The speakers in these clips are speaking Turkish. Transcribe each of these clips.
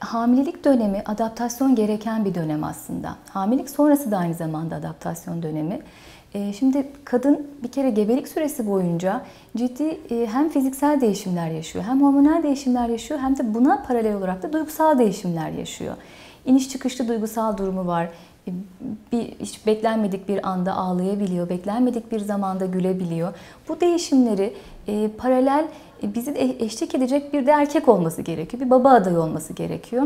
Hamilelik dönemi adaptasyon gereken bir dönem aslında. Hamilelik sonrası da aynı zamanda adaptasyon dönemi. Ee, Şimdi kadın bir kere gebelik süresi boyunca ciddi e, hem fiziksel değişimler yaşıyor, hem hormonal değişimler yaşıyor, hem de buna paralel olarak da duygusal değişimler yaşıyor. İniş çıkışlı duygusal durumu var. E, Bir hiç beklenmedik bir anda ağlayabiliyor, beklenmedik bir zamanda gülebiliyor. Bu değişimleri e, paralel e, bizi de eşlik edecek bir de erkek olması gerekiyor, bir baba adayı olması gerekiyor.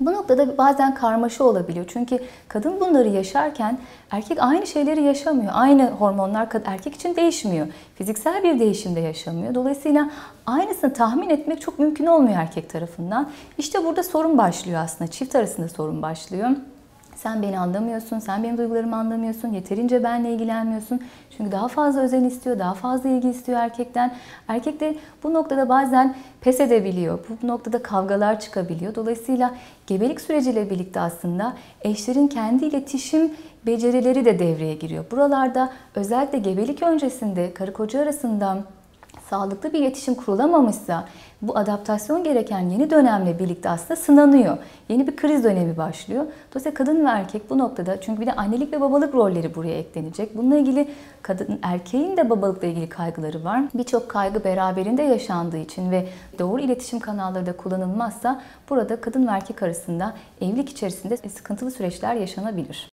Bu noktada bazen karmaşa olabiliyor. Çünkü kadın bunları yaşarken erkek aynı şeyleri yaşamıyor. Aynı hormonlar erkek için değişmiyor. Fiziksel bir değişim de yaşamıyor. Dolayısıyla aynısını tahmin etmek çok mümkün olmuyor erkek tarafından. İşte burada sorun başlıyor aslında. Çift arasında sorun başlıyor. Sen beni anlamıyorsun, sen benim duygularımı anlamıyorsun, yeterince benle ilgilenmiyorsun. Çünkü daha fazla özen istiyor, daha fazla ilgi istiyor erkekten. Erkek de bu noktada bazen pes edebiliyor, bu noktada kavgalar çıkabiliyor. Dolayısıyla gebelik süreciyle birlikte aslında eşlerin kendi iletişim becerileri de devreye giriyor. Buralarda özellikle gebelik öncesinde karı koca arasında sağlıklı bir iletişim kurulamamışsa bu adaptasyon gereken yeni dönemle birlikte aslında sınanıyor. Yeni bir kriz dönemi başlıyor. Dolayısıyla kadın ve erkek bu noktada çünkü bir de annelik ve babalık rolleri buraya eklenecek. Bununla ilgili kadın erkeğin de babalıkla ilgili kaygıları var. Birçok kaygı beraberinde yaşandığı için ve doğru iletişim kanalları da kullanılmazsa burada kadın ve erkek arasında evlilik içerisinde sıkıntılı süreçler yaşanabilir.